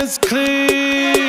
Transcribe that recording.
It's clean.